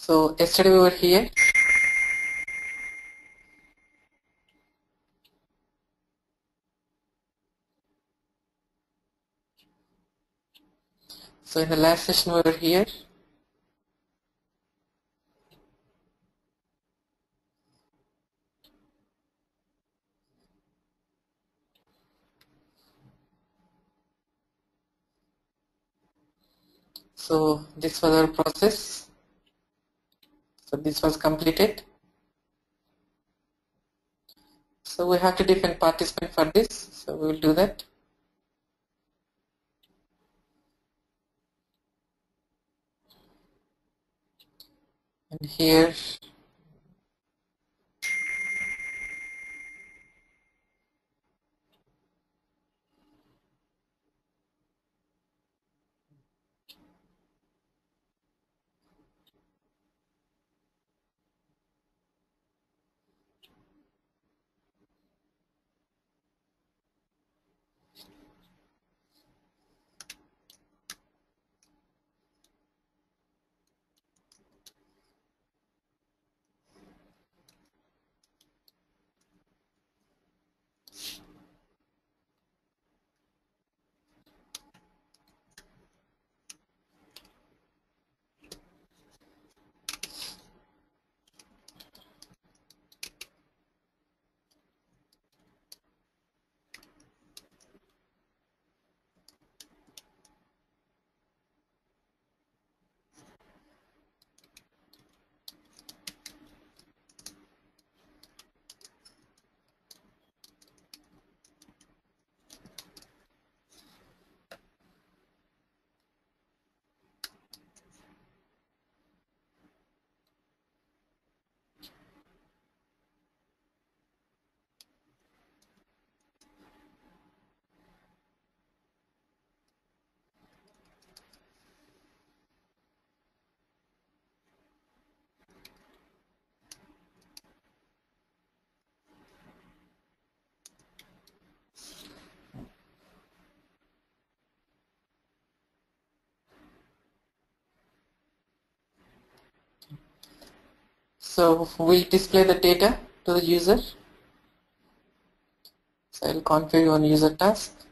So yesterday we were here. So in the last session we were here. So this was our process. So this was completed. So we have to define participant for this. So we will do that. And here So we display the data to the user. So I'll configure one user task.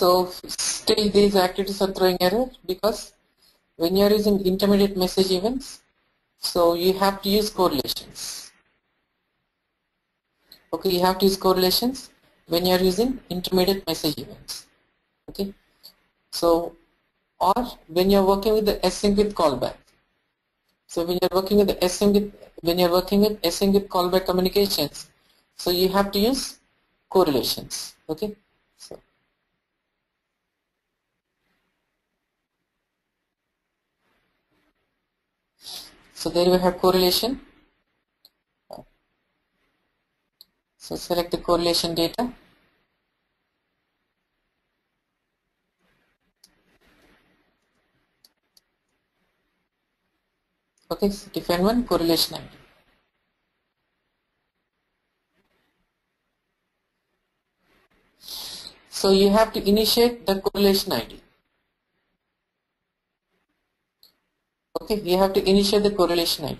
So still these activities are throwing error because when you are using intermediate message events, so you have to use correlations. Okay, you have to use correlations when you are using intermediate message events. Okay, so or when you are working with the async with callback. So when you're working with the async with, when you're working with async with callback communications, so you have to use correlations. Okay, so there we have correlation. So select the correlation data. Okay, so define one correlation ID. So you have to initiate the correlation ID. Okay we have to initiate the correlation ID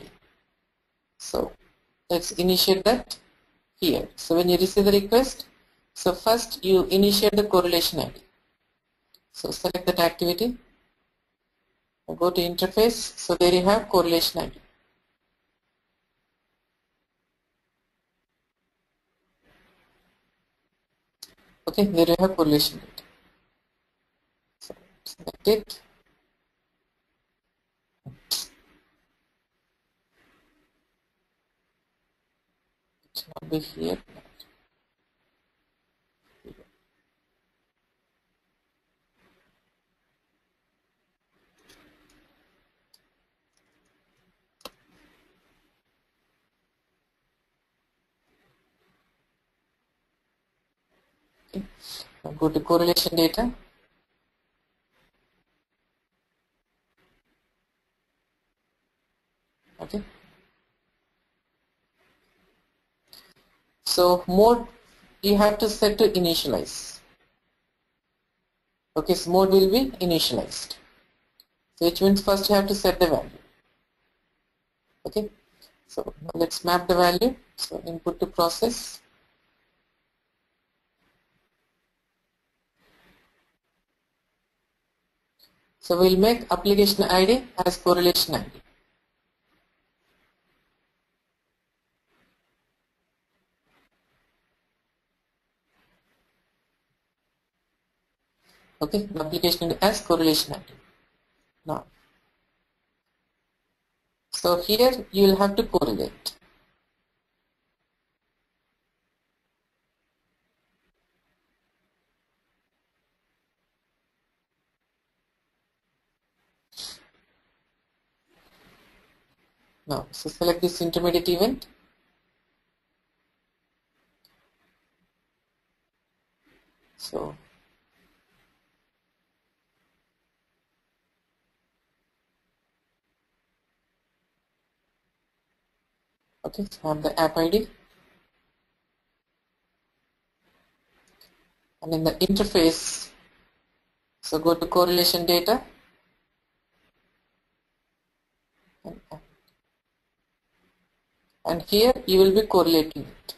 so let's initiate that here. So when you receive the request so first you initiate the correlation ID so select that activity. Go to interface. So there you have correlation ID okay there you have correlation ID. so select it be here go to correlation data okay So mode you have to set to initialize. Okay, so mode will be initialized. So which means first you have to set the value. Okay, so let's map the value. So input to process. So we'll make application ID as correlation ID. Okay application as correlation now so here you will have to correlate. Now so select this intermediate event. So okay from the app ID. And in the interface. So go to correlation data. And here you will be correlating it.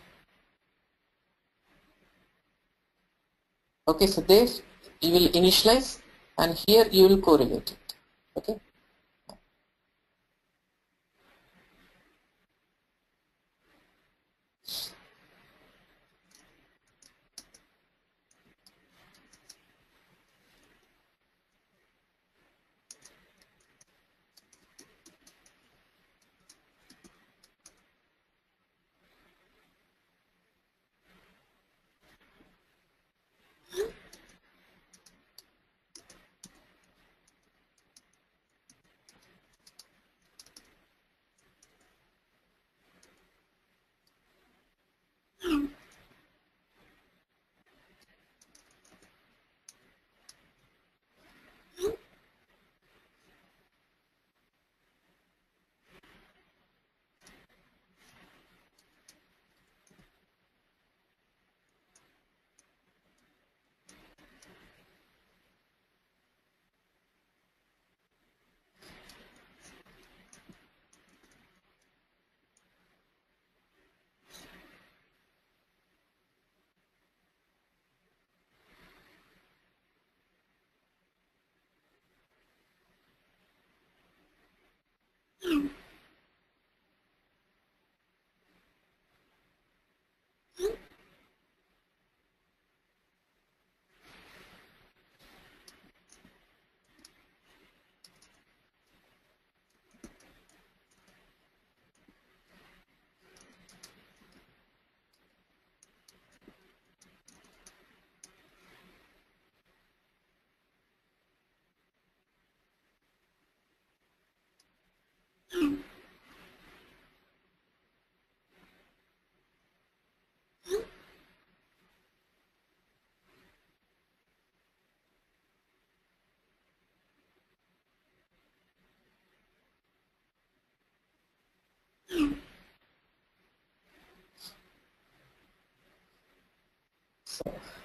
Okay so there you will initialize and here you will correlate it. Okay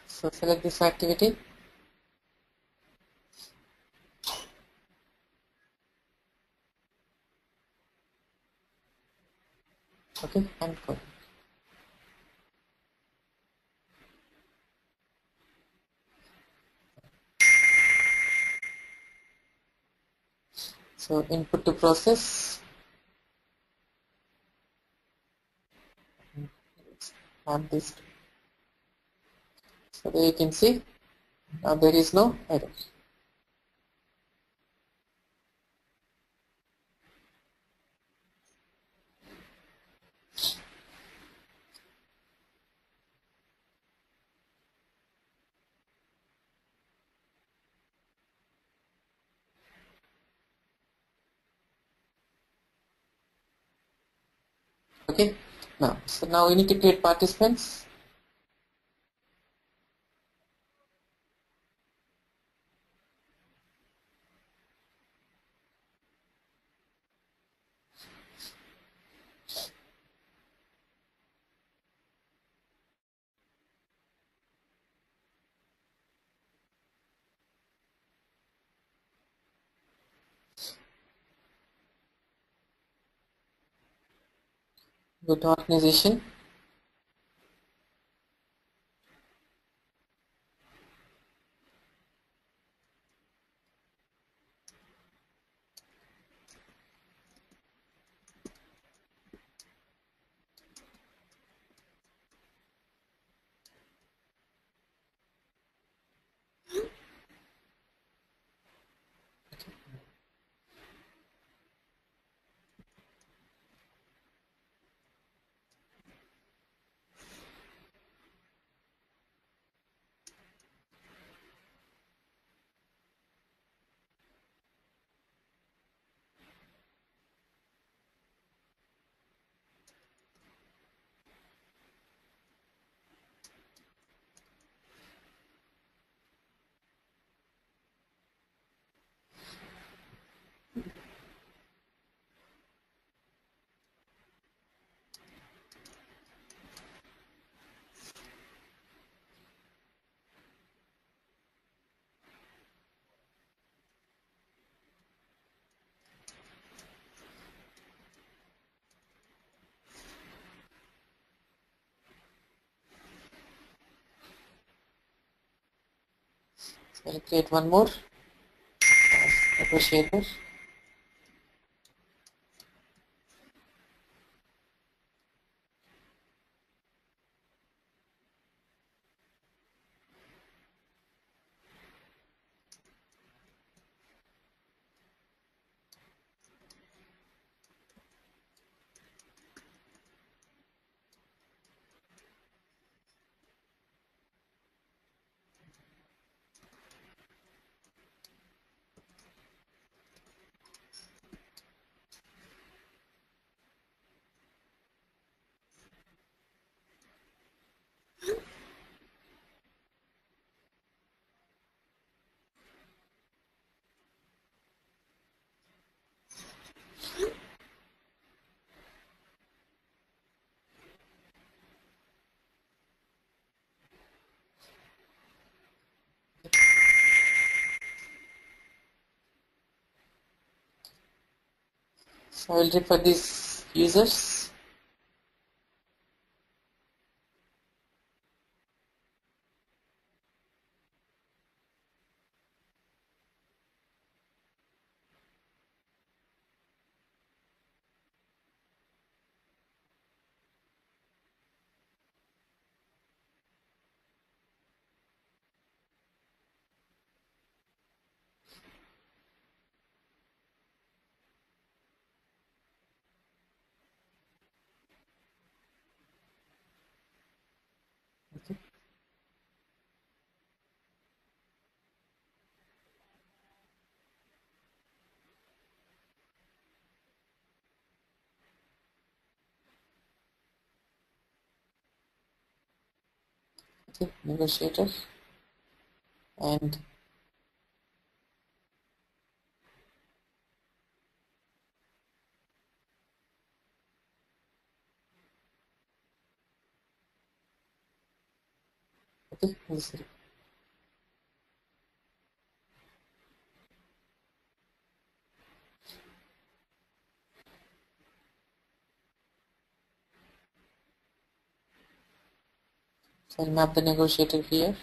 So, select this activity. Okay, and go. So input to process. On this. So there you can see now there is no error. Okay, now so now we need to create participants. Go to organization. I'll create one more negotiator. So I will refer these users. Okay negotiator and okay this I'll map the negotiator here.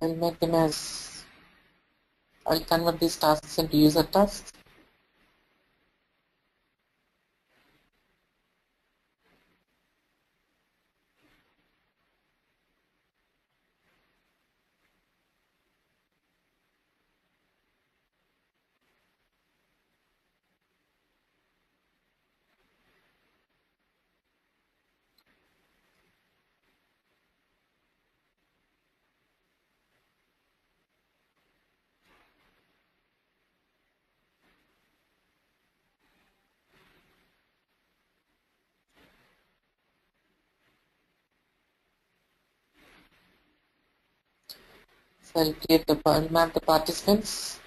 I'll make them as I'll convert these tasks into user tasks. I'll create the map the participants.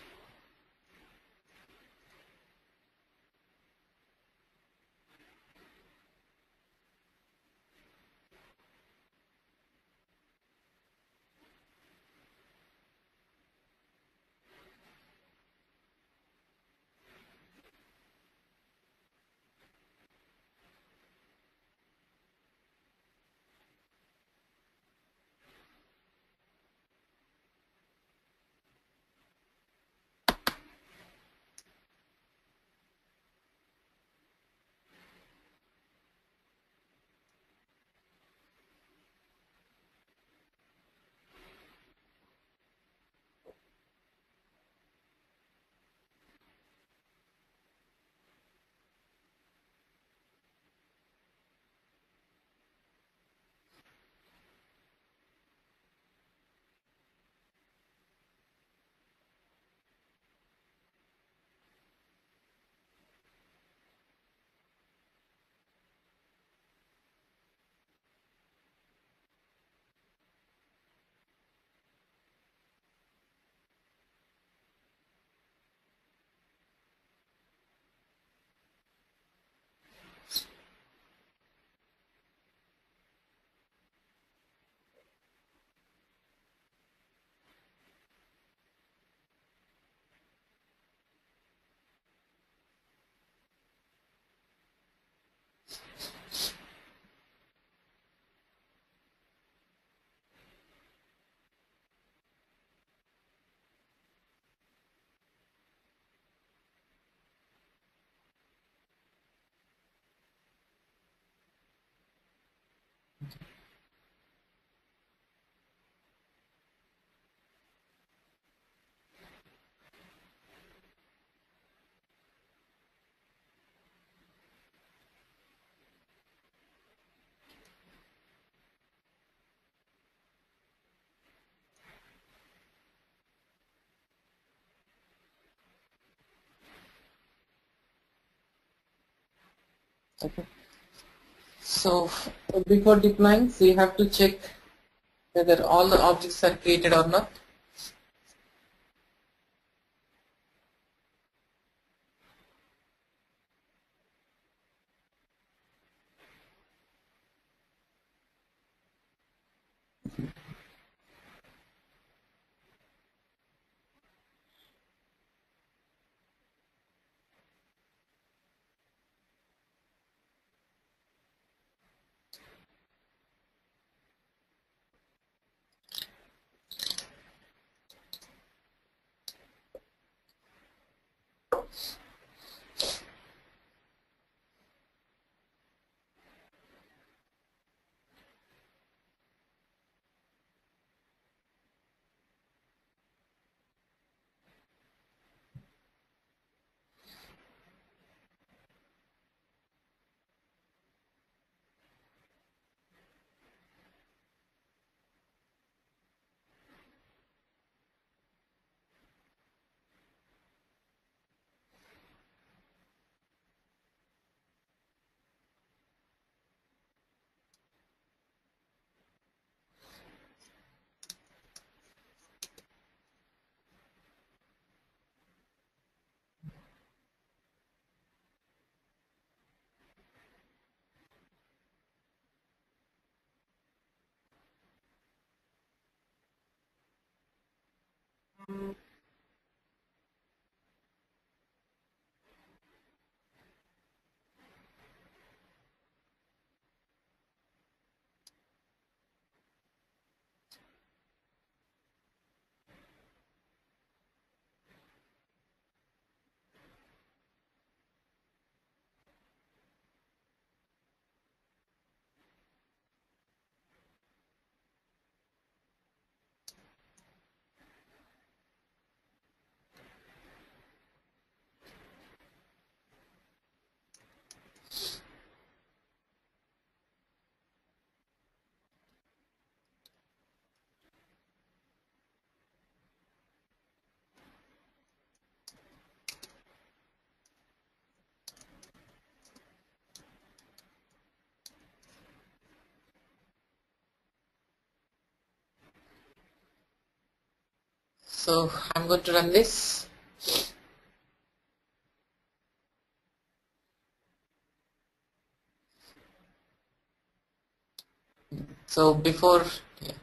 Okay. So before deploying, you have to check whether all the objects are created or not. Mm-hmm. So I'm going to run this. So before, yeah.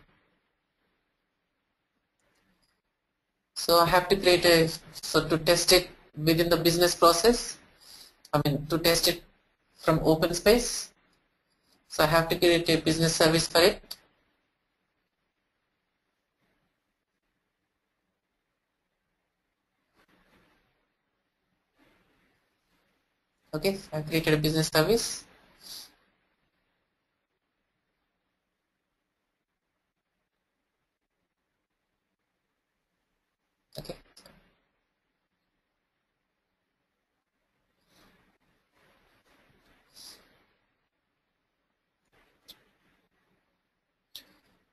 so I have to create a, so to test it within the business process, I mean to test it from open space. So I have to create a business service for it. Okay, I created a business service. Okay.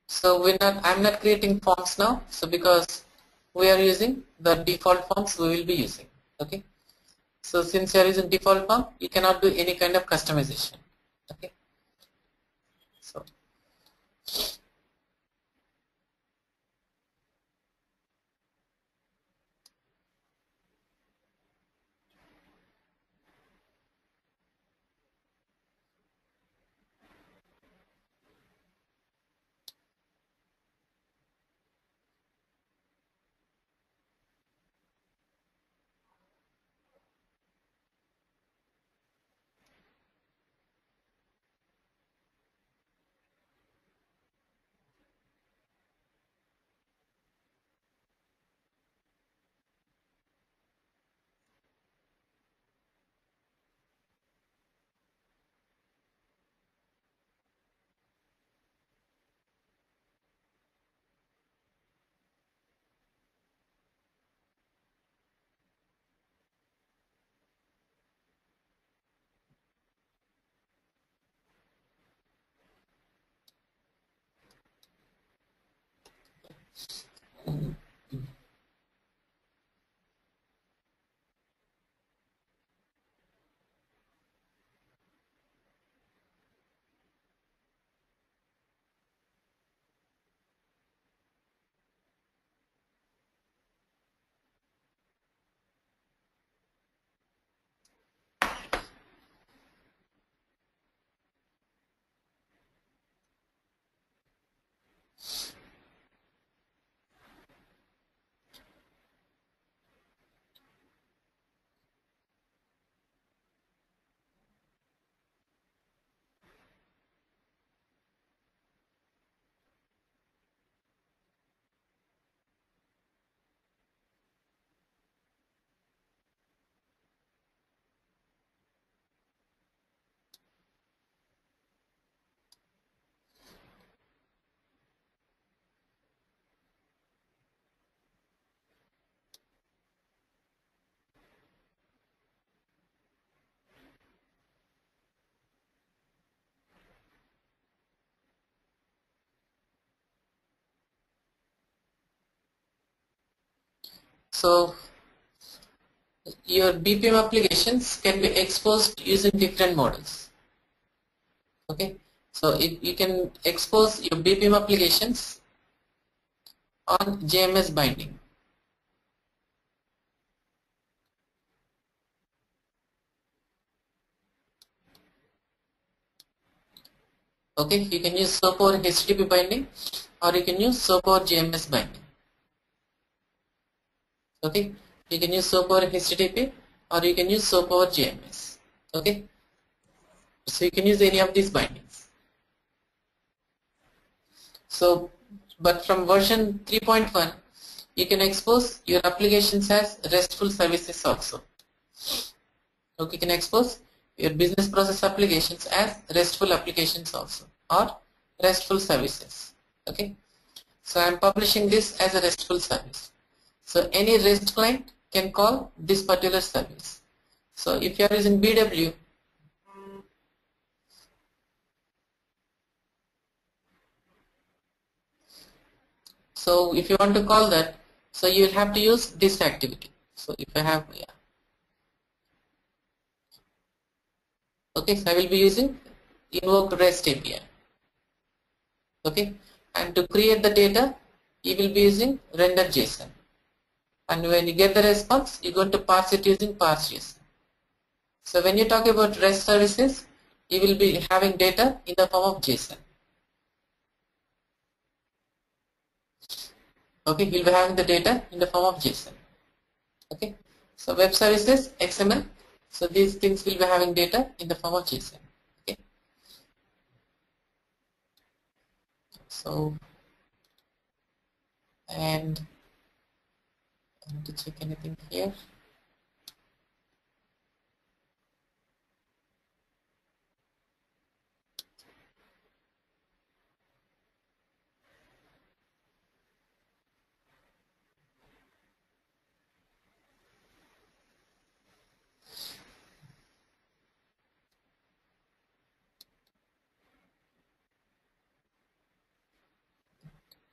So we're not, I'm not creating forms now. So because we are using the default forms we will be using. Okay. So since here is a default form, you cannot do any kind of customization. Okay. So So your BPM applications can be exposed using different models. Okay, so if you can expose your BPM applications on JMS binding. Okay, you can use SOAP or HTTP binding or you can use SOAP or JMS binding. Okay, you can use SOAP over HTTP or you can use SOAP over JMS Okay, so you can use any of these bindings. So, but from version 3.1, you can expose your applications as RESTful services also. Okay, you can expose your business process applications as RESTful applications also or RESTful services. Okay, so I'm publishing this as a RESTful service. So any REST client can call this particular service. So if you are using BW, so if you want to call that, so you will have to use this activity. So if I have, yeah. Okay, so I will be using invoke REST API. Okay, and to create the data, you will be using render JSON. And when you get the response, you're going to parse it using parse JSON. So when you talk about REST services, you will be having data in the form of JSON. Okay, you'll be having the data in the form of JSON. Okay, so web services, XML. So these things will be having data in the form of JSON. Okay, so and I need to check anything here.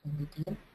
VPN.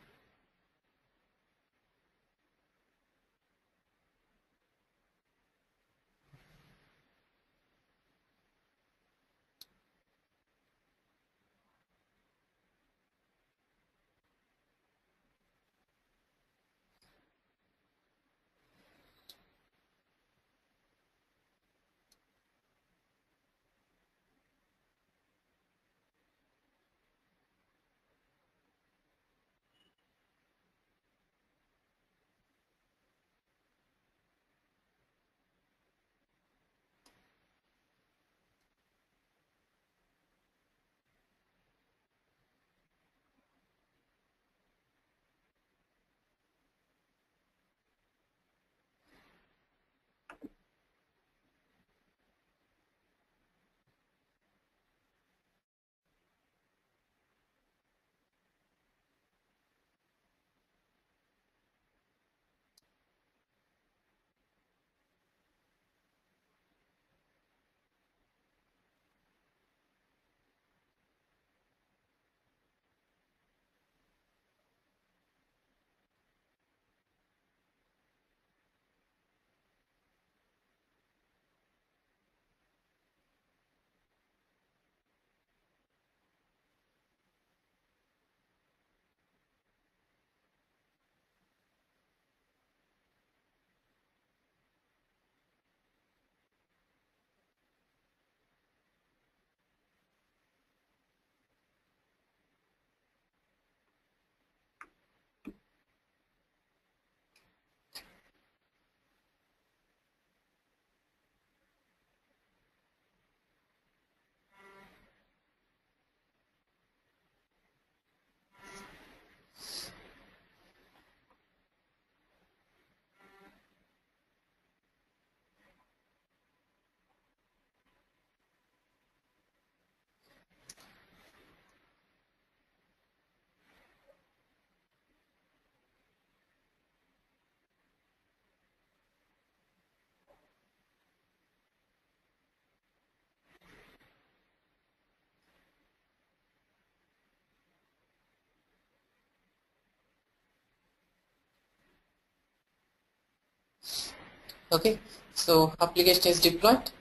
Okay. So application is deployed.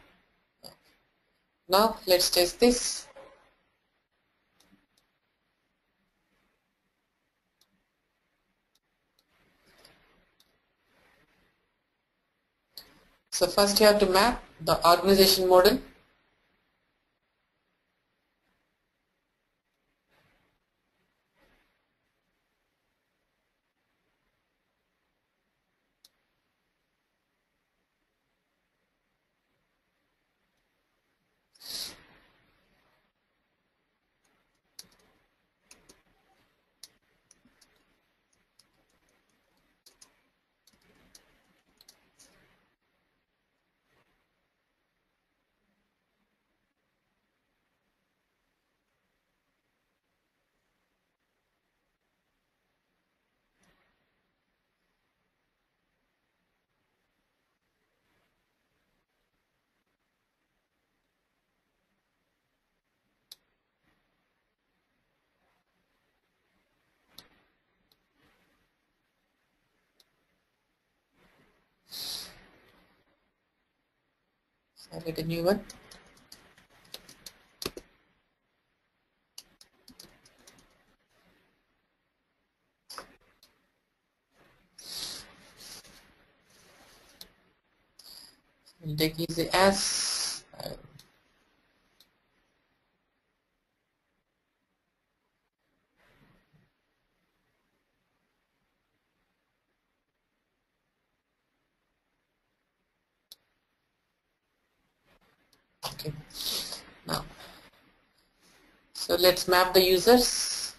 Now let's test this. So first you have to map the organization model So I get a new one. We'll take easy as okay now so let's map the users.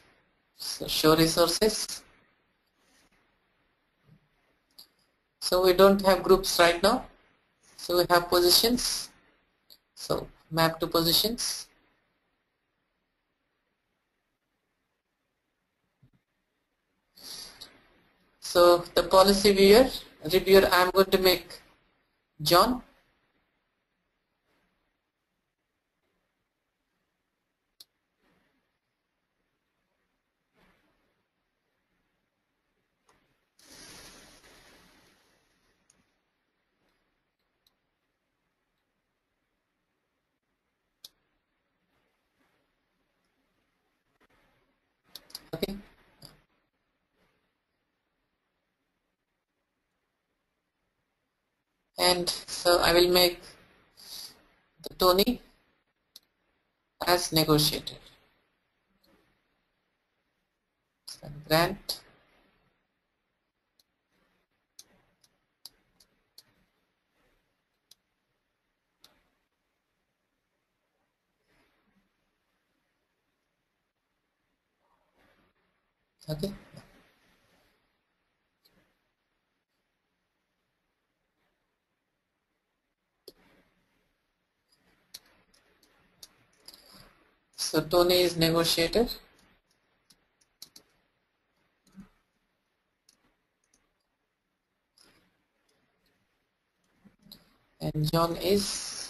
So show resources. So we don't have groups right now. So we have positions. So map to positions. So the policy viewer reviewer I'm going to make John okay and so I will make the Tony as negotiator so grant okay so Tony is negotiator and John is